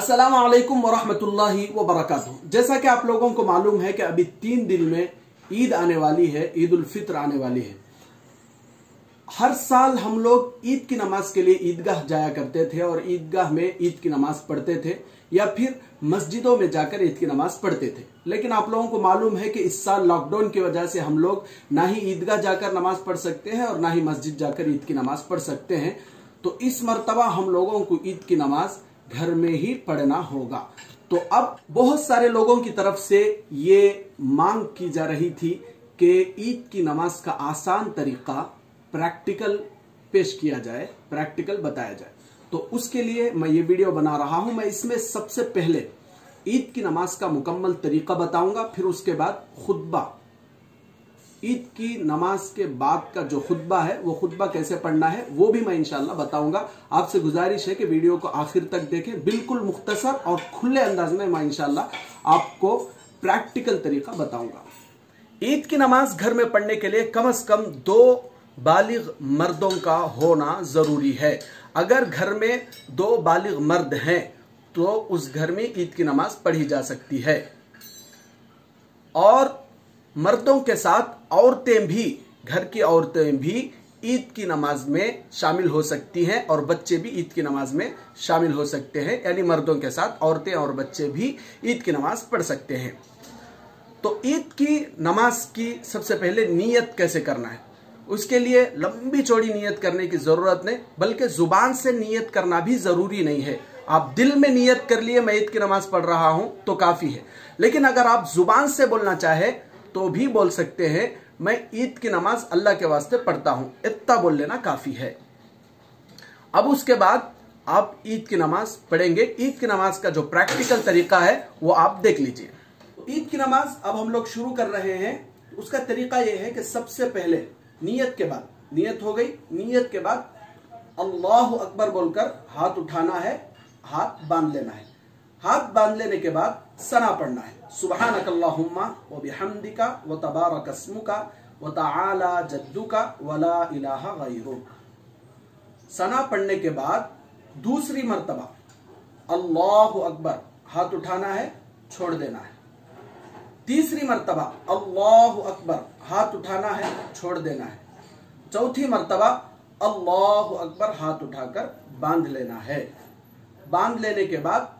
अस्सलाम वालेकुम वबरकातुह जैसा कि आप लोगों को मालूम है कि अभी तीन दिन में ईद आने वाली है ईद उल फित्र आने वाली है। हर साल हम लोग ईद की नमाज़ के लिए ईदगाह जाया करते थे और ईदगाह में ईद की नमाज़ पढ़ते थे या फिर मस्जिदों में जाकर ईद की नमाज़ पढ़ते थे। लेकिन आप लोगों को मालूम है कि इस साल लॉकडाउन की वजह से हम लोग ना ही ईदगाह जाकर नमाज़ पढ़ सकते हैं और ना ही मस्जिद जाकर ईद की नमाज़ पढ़ सकते हैं। तो इस मरतबा हम लोगों को ईद की नमाज़ घर में ही पढ़ना होगा। तो अब बहुत सारे लोगों की तरफ़ से ये मांग की जा रही थी कि ईद की नमाज़ का आसान तरीका प्रैक्टिकल पेश किया जाए, प्रैक्टिकल बताया जाए। तो उसके लिए मैं ये वीडियो बना रहा हूँ। मैं इसमें सबसे पहले ईद की नमाज़ का मुकम्मल तरीका बताऊँगा, फिर उसके बाद खुतबा ईद की नमाज़ के बाद का जो खुतबा है, वो खुतबा कैसे पढ़ना है, वो भी मैं इंशाल्लाह बताऊँगा। आपसे गुजारिश है कि वीडियो को आखिर तक देखें। बिल्कुल मुख्तसर और खुले अंदाज में मैं इंशाल्लाह आपको प्रैक्टिकल तरीका बताऊँगा। ईद की नमाज़ घर में पढ़ने के लिए कम अज कम दो बालिग मर्दों का होना ज़रूरी है। अगर घर में दो बालिग मर्द हैं तो उस घर में ईद की नमाज़ पढ़ी जा सकती है। और मर्दों के साथ औरतें भी, घर की औरतें भी ईद की नमाज़ में शामिल हो सकती हैं और बच्चे भी ईद की नमाज़ में शामिल हो सकते हैं। यानी मर्दों के साथ औरतें और बच्चे भी ईद की नमाज़ पढ़ सकते हैं। तो ईद की नमाज़ की सबसे पहले नीयत कैसे करना है? उसके लिए लंबी चौड़ी नीयत करने की ज़रूरत नहीं, बल्कि ज़ुबान से नीयत करना भी ज़रूरी नहीं है। आप दिल में नीयत कर लिए, मैं ईद की नमाज़ पढ़ रहा हूँ तो काफ़ी है। लेकिन अगर आप ज़ुबान से बोलना चाहे तो भी बोल सकते हैं मैं ईद की नमाज़ अल्लाह के वास्ते पढ़ता हूँ। इतना बोल लेना काफ़ी है। अब उसके बाद आप ईद की नमाज़ पढ़ेंगे। ईद की नमाज़ का जो प्रैक्टिकल तरीका है, वो आप देख लीजिए। ईद की नमाज़ अब हम लोग शुरू कर रहे हैं। उसका तरीका यह है कि सबसे पहले नियत के बाद, नियत हो गई। नियत के बाद अल्लाह अकबर बोलकर हाथ उठाना है, हाथ बाँध लेना है। हाथ बाँध लेने के बाद सना पढ़ना है। सुबहानक अल्लाहुम्मा व बिहम्दिका व तबारक अस्मुका व तआला जद्दुका वला इलाहा सना पढ़ने के बाद दूसरी मरतबा, अल्लाह अकबर, हाथ उठाना है, छोड़ देना है। तीसरी मरतबा, अल्लाह अकबर, हाथ उठाना है, छोड़ देना है। चौथी मरतबा, अल्लाह अकबर, हाथ उठाकर बाँध लेना है। बाँध लेने के बाद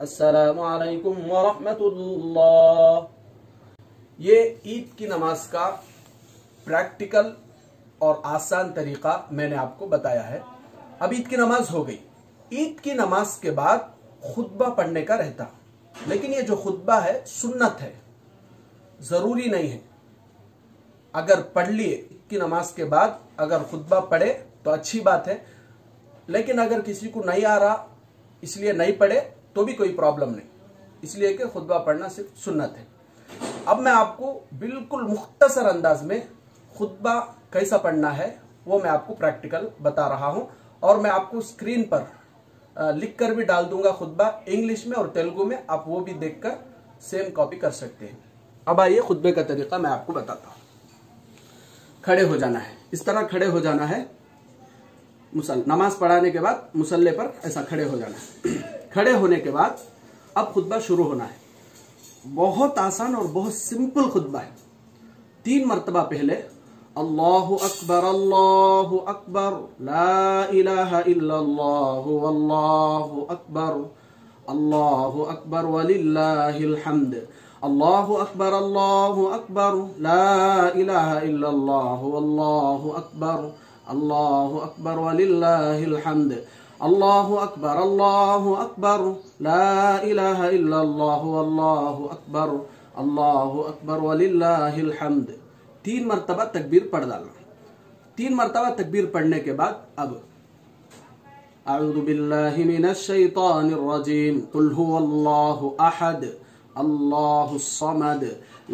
वरहमतुल्लाह असलकम वरहमतुल्लाह ये ईद की नमाज़ का प्रैक्टिकल और आसान तरीका मैंने आपको बताया है। अब ईद की नमाज़ हो गई। ईद की नमाज़ के बाद खुतबा पढ़ने का रहता। लेकिन ये जो खुतबा है, सुन्नत है। ज़रूरी नहीं है। अगर पढ़ लिए की नमाज़ के बाद अगर खुतबा पढ़े तो अच्छी बात है। लेकिन अगर किसी को नहीं आ रहा, इसलिए नहीं पढ़े तो भी कोई प्रॉब्लम नहीं। इसलिए कि खुतबा पढ़ना सिर्फ़ सुन्नत है। अब मैं आपको बिल्कुल मुख्तसर अंदाज में खुतबा कैसा पढ़ना है, वो मैं आपको प्रैक्टिकल बता रहा हूँ। और मैं आपको स्क्रीन पर लिख कर भी डाल दूँगा खुतबा। इंग्लिश में और तेलुगु में आप वो भी देखकर सेम कॉपी कर सकते हैं। अब आइए खुतबे का तरीका मैं आपको बताता हूँ। खड़े हो जाना है। इस तरह खड़े हो जाना है। मुसल नमाज़ पढ़ाने के बाद मुसल्ले पर ऐसा खड़े हो जाना है। खड़े होने के बाद अब खुतबा शुरू होना है। बहुत आसान और बहुत सिंपल खुतबा है। तीन मरतबा पहले, अल्लाह अकबर अल्लाह अकबर, ला अकबर, अल्लाह अकबर वलिल्लाहिल अल्लाह अकबर अल्लाह अकबर, ला अकबर, अल्लाह अकबर वलिल्लाहिल अल्लाह अकबर अल्लाह अकबर ला इलाहा इल्लल्लाह वल्लाहु अकबर अल्लाह अकबर वलिल्लाहिल हम्द तीन मरतबा तकबीर पढ़ डालना तीन मरतबा तकबीर पढ़ने के बाद अब अऊज़ु बिल्लाहि मिनश शैतानिर रजीम कुल हुवल्लाहु अहद अल्लाहु समद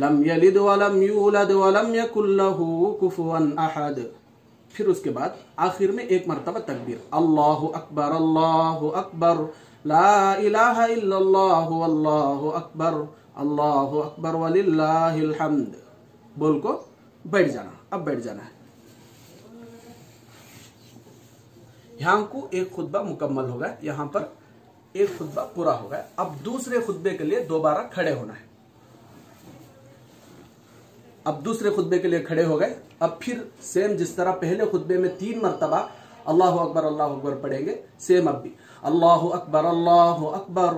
लम यलिद वलम यूलद वलम यकुल लहू कुफुवन अहद फिर उसके बाद आखिर में एक मरतबा तकबीर। अल्लाह अकबर अल्लाह अकबर, ला अकबर, अल्लाह अकबर, वलिल्लाहिल हम्द। बोल को, बैठ जाना, अब बैठ जाना है। यहाँ को एक खुतबा मुकम्मल हो गया, यहाँ पर एक खुतबा पूरा हो गया। अब दूसरे खुतबे के लिए दोबारा खड़े होना है। अब दूसरे खुतबे के लिए खड़े हो गए अब फिर सेम जिस तरह पहले खुतबे में तीन मरतबा अल्लाह अकबर अल्लाह अकबर पढ़ेंगे सेम अब भी अल्लाह अकबर अल्लाह अकबर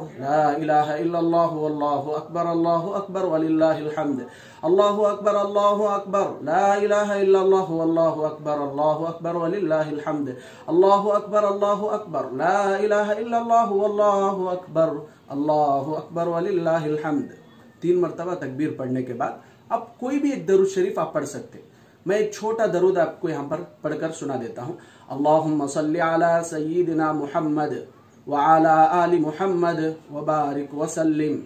अल्लाह अकबर अल्लाह अकबर वलिल्लाहिल हम्द अल्लाह अकबर अल्लाह अकबर ला इलाहा इल्लल्लाह अल्लाह अकबर अल्लाह अकबर वलिल्लाहिल हम्द अल्लाह अकबर अल्लाह अकबर ला इलाहा अल्लाह अकबर अल्लाह अकबर वलिल्लाहिल हम्द तीन मरतबा तकबीर पढ़ने के बाद अब कोई भी एक दरुद शरीफ आप पढ़ सकते मैं एक छोटा दरूद आपको यहाँ पर पढ़कर सुना देता हूँ। अल्लाहुम्म सल्ली अला सय्यिदिना मुहम्मद व अला आलि मुहम्मद व बारिक वसल्लिम।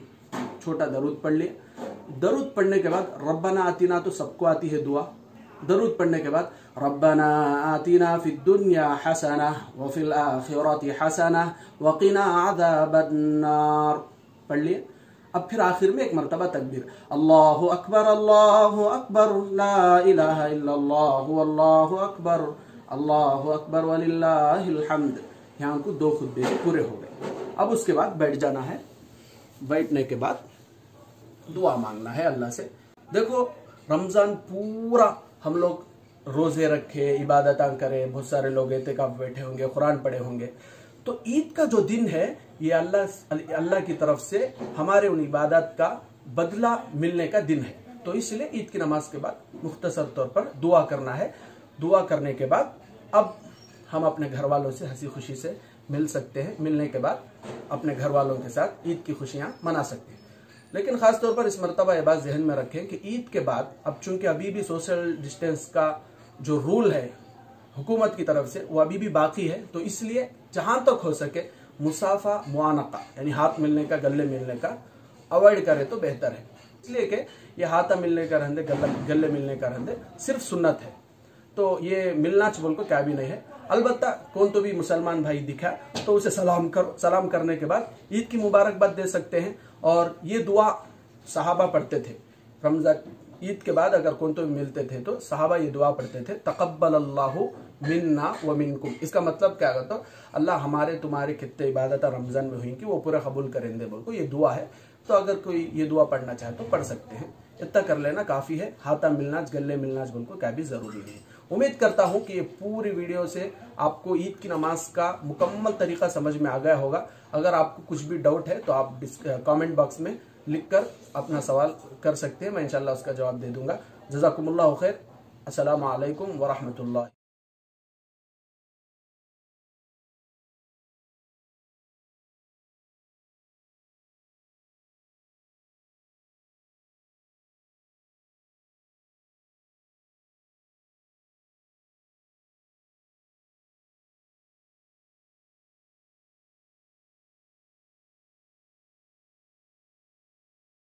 छोटा दरूद पढ़ लिया। दरूद पढ़ने के बाद रब्बना आतीना तो सबको आती है दुआ। दरूद पढ़ने के बाद रब्बना आतीना फिद दुनिया हसना व फिल आखिरति हसना व क़िना अज़ाबन्नार। पढ़ लिए अब फिर आखिर में एक मरतबा तकबीर। अल्लाह अकबर अल्लाह अकबर अल्लाह अकबर अल्लाह अकबर, वलिल्लाहिल यहाँ को दो खुतबे पूरे हो गए। अब उसके बाद बैठ जाना है। बैठने के बाद दुआ मांगना है अल्लाह से। देखो, रमज़ान पूरा हम लोग रोज़े रखे, इबादत करे, बहुत सारे लोग एहतिकाफ बैठे होंगे, कुरान पढ़े होंगे। तो ईद का जो दिन है ये अल्लाह अल्लाह की तरफ़ से हमारे उन इबादत का बदला मिलने का दिन है। तो इसलिए ईद की नमाज़ के बाद मुख्तसर तौर पर दुआ करना है। दुआ करने के बाद अब हम अपने घर वालों से हँसी खुशी से मिल सकते हैं। मिलने के बाद अपने घर वालों के साथ ईद की खुशियाँ मना सकते हैं। लेकिन खास तौर पर इस मरतबा ये बात जहन में रखें कि ईद के बाद अब चूँकि अभी भी सोशल डिस्टेंस का जो रूल है, हुकूमत की तरफ़ से वो अभी भी बाकी है तो इसलिए जहाँ तक हो सके मुसाफा, मुआनका, यानी हाथ मिलने का, गले मिलने का, अवॉइड करे तो बेहतर है। इसलिए कि ये हाथा मिलने का रहंदे गले मिलने का रहने सिर्फ़ सुन्नत है। तो ये मिलना बोल को क्या भी नहीं है। अलबत्ता कौन तो भी मुसलमान भाई दिखा तो उसे सलाम करो, सलाम करने के बाद ईद की मुबारकबाद दे सकते हैं। और ये दुआ साहबा पढ़ते थे। रमज़ान ईद के बाद अगर कौन तो मिलते थे तो साहबा ये दुआ पढ़ते थे तकबल अल्लाह मिन्ना व मिनकुम। इसका मतलब क्या होता करता अल्लाह हमारे तुम्हारे कितने इबादत रमज़ान में हुई कि वो पूरा कबूल करेंगे बोल। को ये दुआ है। तो अगर कोई ये दुआ पढ़ना चाहे तो पढ़ सकते हैं। इतना कर लेना काफ़ी है। हाथा मिलना गले मिलना बोल को क्या भी ज़रूरी है। उम्मीद करता हूँ कि ये पूरी वीडियो से आपको ईद की नमाज़ का मुकम्मल तरीका समझ में आ गया होगा। अगर आपको कुछ भी डाउट है तो आप कमेंट बॉक्स में लिखकर अपना सवाल कर सकते हैं। मैं इंशाल्लाह उसका जवाब दे दूँगा। जजाकम्ला खैर। असलकम वरहमल